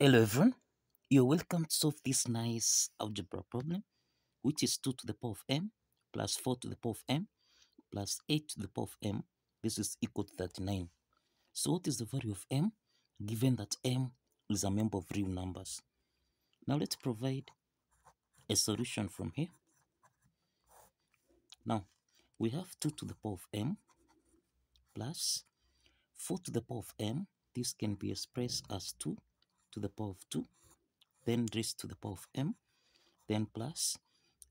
Hello everyone, you're welcome to solve this nice algebra problem which is 2 to the power of m plus 4 to the power of m plus 8 to the power of m. This is equal to 39. So what is the value of m given that m is a member of real numbers? Now let's provide a solution from here. Now we have 2 to the power of m plus 4 to the power of m. This can be expressed as 2 to the power of 2, then raised to the power of m, then plus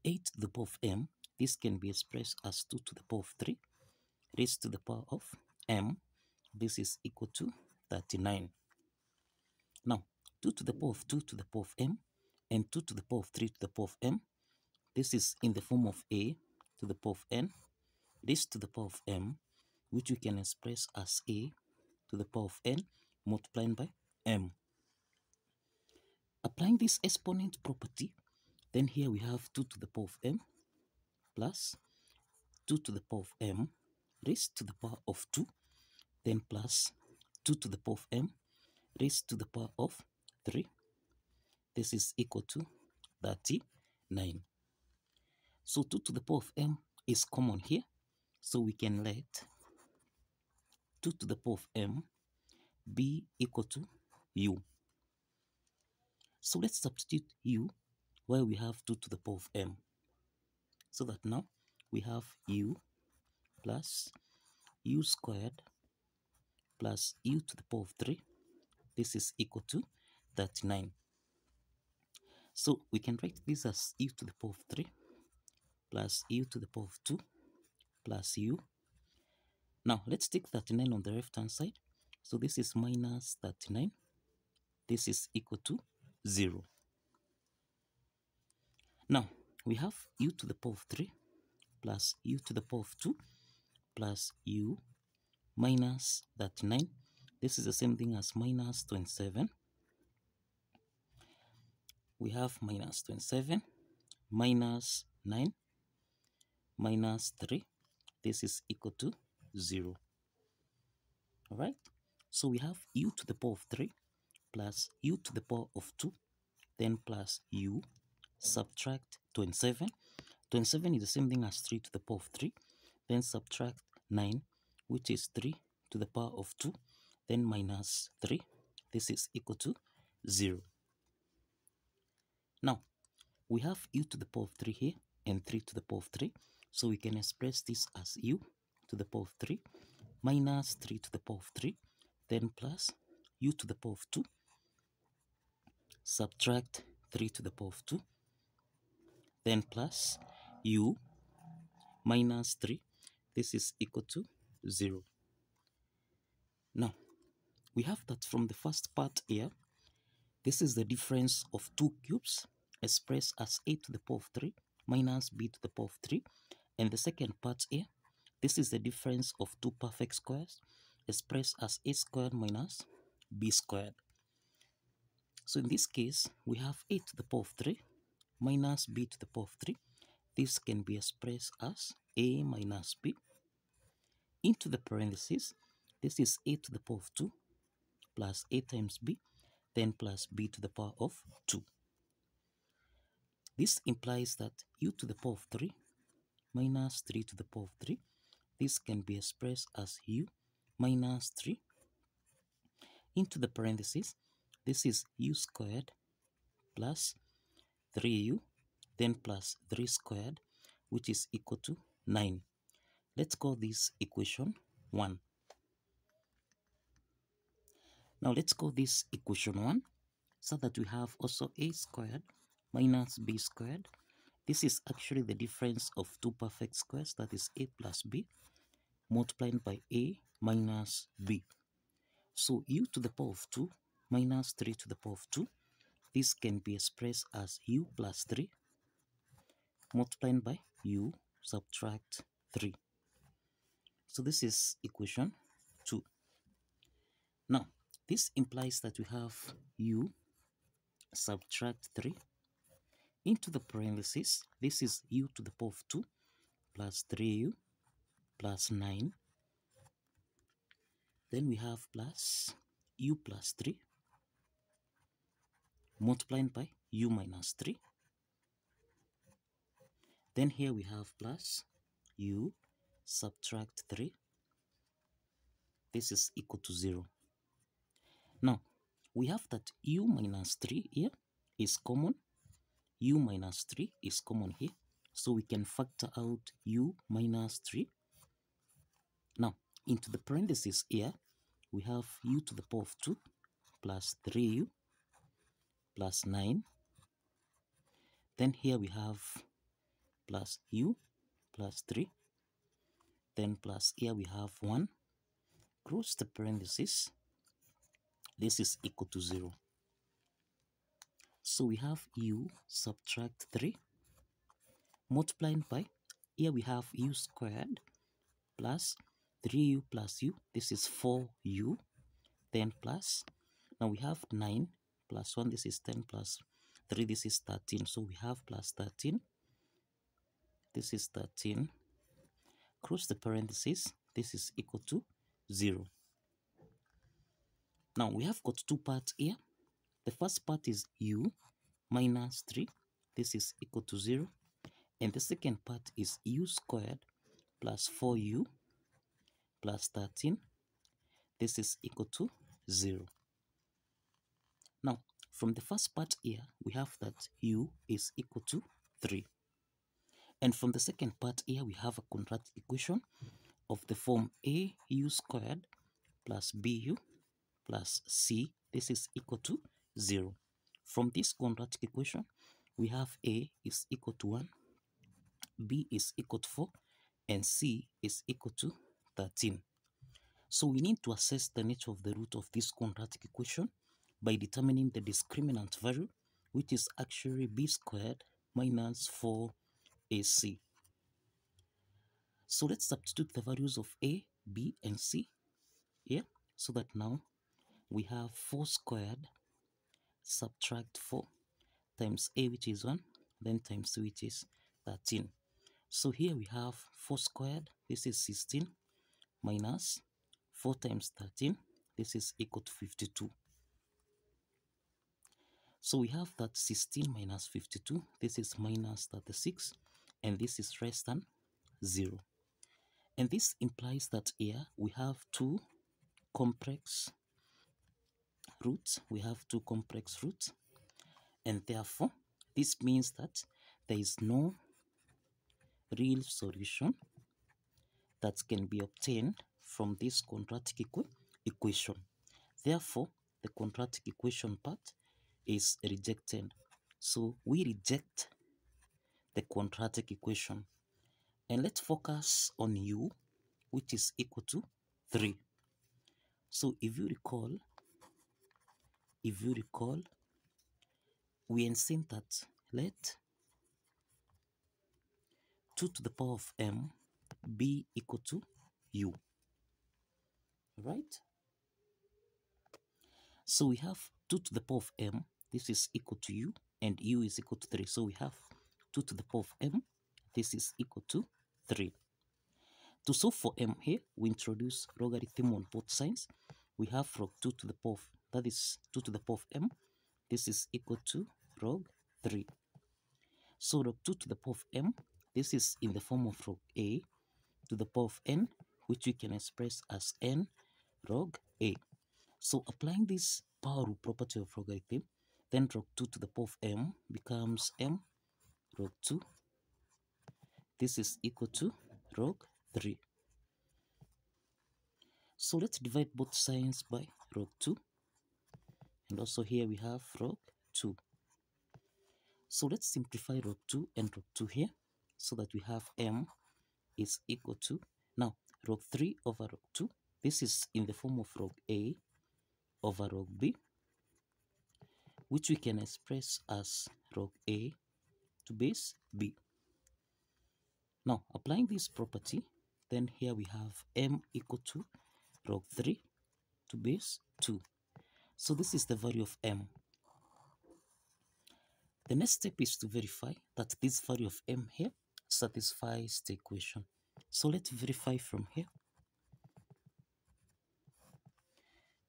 8 to the power of m. This can be expressed as 2 to the power of 3, raised to the power of m. This is equal to 39. Now, 2 to the power of 2 to the power of m and 2 to the power of 3 to the power of m. This is in the form of a to the power of n raised to the power of m, which we can express as a to the power of n multiplied by m. Applying this exponent property, then here we have 2 to the power of m plus 2 to the power of m raised to the power of 2, then plus 2 to the power of m raised to the power of 3. This is equal to 39. So 2 to the power of m is common here, so we can let 2 to the power of m be equal to u. So let's substitute u where we have 2 to the power of m. So that now we have u plus u squared plus u to the power of 3. This is equal to 39. So we can write this as u to the power of 3 plus u to the power of 2 plus u. Now let's take 39 on the left hand side. So this is minus 39. This is equal to 0. Now, we have u to the power of 3 plus u to the power of 2 plus u minus 39. This is the same thing as minus 27. We have minus 27 minus 9 minus 3. This is equal to 0. Alright, so we have u to the power of 3 plus u to the power of 2, then plus u, subtract 27. 27 is the same thing as 3 to the power of 3, then subtract 9, which is 3 to the power of 2, then minus 3. This is equal to 0. Now, we have u to the power of 3 here and 3 to the power of 3, so we can express this as u to the power of 3 minus 3 to the power of 3, then plus u to the power of 2 subtract 3 to the power of 2 then plus u minus 3 this is equal to 0 now we have that from the first part here. This is the difference of two cubes expressed as a to the power of 3 minus b to the power of 3 and the second part here this is the difference of two perfect squares expressed as a squared minus b squared. So in this case, we have a to the power of 3 minus b to the power of 3. This can be expressed as a minus b. Into the parentheses, this is a to the power of 2 plus a times b, then plus b to the power of 2. This implies that u to the power of 3 minus 3 to the power of 3 this can be expressed as u minus 3 into the parentheses. This is u squared plus 3u, then plus 3 squared, which is equal to 9. Let's call this equation 1. Now let's call this equation 1 so that we have also a squared minus b squared. This is actually the difference of two perfect squares, that is a plus b, multiplied by a minus b. So u to the power of 2 minus 3 to the power of 2. This can be expressed as u plus 3 multiplying by u subtract 3. So this is equation 2. Now, this implies that we have u subtract 3 into the parentheses. This is u to the power of 2 plus 3u plus 9 then we have plus u plus 3 multiplied by u minus 3 then here we have plus u subtract 3 this is equal to 0 now we have that u minus 3 here is common. u minus 3 is common here. So we can factor out u minus 3 now into the parentheses here we have u to the power of 2 plus 3u plus 9 then here we have plus u plus 3 then plus here we have 1 close the parenthesis. This is equal to 0 so we have u subtract 3 multiplying by here we have u squared plus 3u plus u. This is 4u then plus now we have 9 plus 1 this is 10 plus 3 this is 13 so we have plus 13 this is 13 cross the parentheses this is equal to 0 now we have got two parts here. The first part is u minus 3 this is equal to 0 and the second part is u squared plus 4u plus 13 this is equal to 0 now from the first part here we have that u is equal to 3 and from the second part here, we have a quadratic equation of the form a u squared plus bu plus c. This is equal to 0. From this quadratic equation, we have a is equal to 1, b is equal to 4, and c is equal to 13. So we need to assess the nature of the root of this quadratic equation by determining the discriminant value, which is actually b squared minus 4 AC. So let's substitute the values of A, B, and C here so that now we have 4 squared subtract 4 times A which is 1 then times C which is 13. So here we have 4 squared this is 16 minus 4 times 13 this is equal to 52. So we have that 16 minus 52 this is minus 36 and this is less than 0. And this implies that here we have two complex roots. We have two complex roots. And therefore, this means that there is no real solution that can be obtained from this quadratic equ equation. Therefore, the quadratic equation part is rejected. So we reject the quadratic equation. And let's focus on u, which is equal to 3. So if you recall, if you recall, we seen that let 2 to the power of m be equal to u. Right? So we have 2 to the power of m, this is equal to u, and u is equal to 3. So we have 2 to the power of m. This is equal to 3. To solve for m here, we introduce logarithm on both sides. We have log 2 to the power of, that is 2 to the power of m. This is equal to log 3. So log 2 to the power of m, this is in the form of log a to the power of n, which we can express as n log a. So applying this power rule property of logarithm, then log 2 to the power of m becomes m log 2 this is equal to log 3 so let's divide both sides by log 2 and also here we have log 2 so let's simplify log 2 and log 2 here so that we have m is equal to now log 3 over log 2 this is in the form of log a over log b which we can express as log a to base b. Now, applying this property, then here we have m equal to log 3 to base 2. So this is the value of m. The next step is to verify that this value of m here satisfies the equation. So let's verify from here.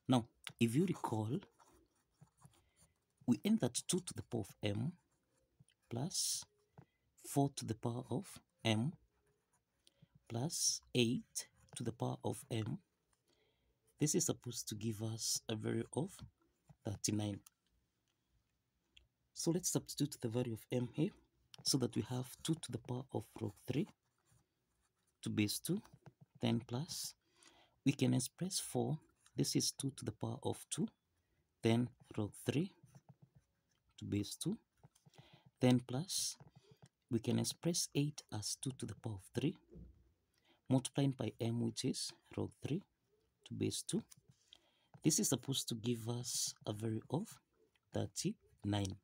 Now, if you recall, we end that 2 to the power of m plus 4 to the power of m plus 8 to the power of m. This is supposed to give us a value of 39. So let's substitute the value of m here so that we have 2 to the power of log 3 to base 2 then plus we can express 4 this is 2 to the power of 2 then log 3 to base 2 then plus we can express 8 as 2 to the power of 3 multiplying by m which is log 3 to base 2 this is supposed to give us a value of 39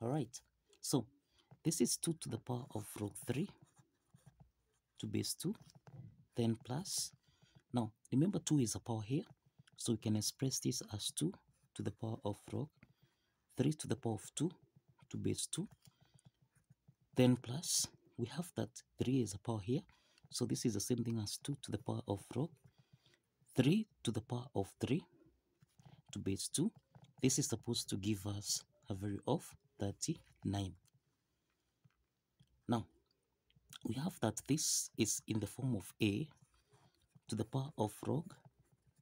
all right so this is 2 to the power of log 3 to base 2 then plus now remember 2 is a power here so we can express this as 2 to the power of log 3 to the power of 2 to base 2 then plus we have that 3 is a power here. So this is the same thing as 2 to the power of log 3 to the power of 3 to base 2 this is supposed to give us a value of 39 now we have that this is in the form of a to the power of log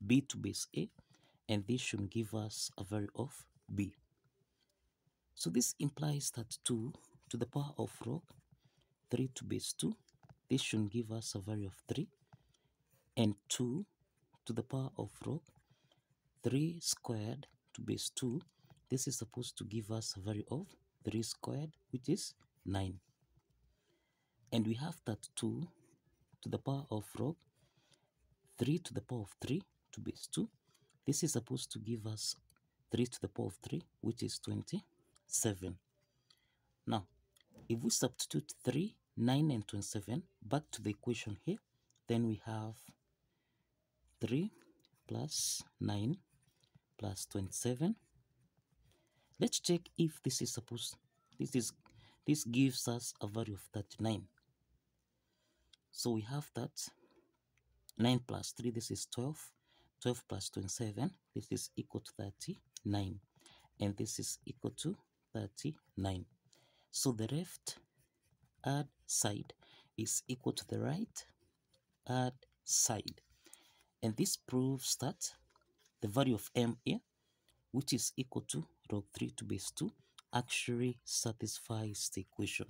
b to base a and this should give us a value of b so this implies that 2 to the power of log 3 to base 2 this should give us a value of 3 and 2 to the power of log 3 squared to base 2 this is supposed to give us a value of 3 squared which is 9 and we have that 2 to the power of log 3 to the power of 3 to base 2 this is supposed to give us 3 to the power of 3 which is 27 now if we substitute 3 9 and 27 back to the equation here then we have 3 plus 9 plus 27 let's check if this is supposed this is this gives us a value of 39 so we have that 9 plus 3 this is 12 12 plus 27 this is equal to 39 and this is equal to 39 so the left add side is equal to the right add side. And this proves that the value of m here which is equal to log 3 to base 2 actually satisfies the equation.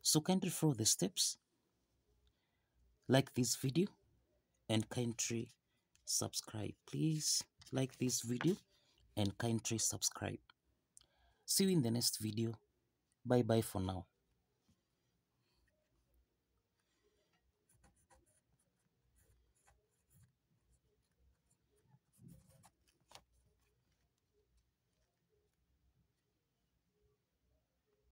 So kindly follow the steps like this video and kindly subscribe. Please like this video and kindly subscribe see you in the next video. Bye bye for now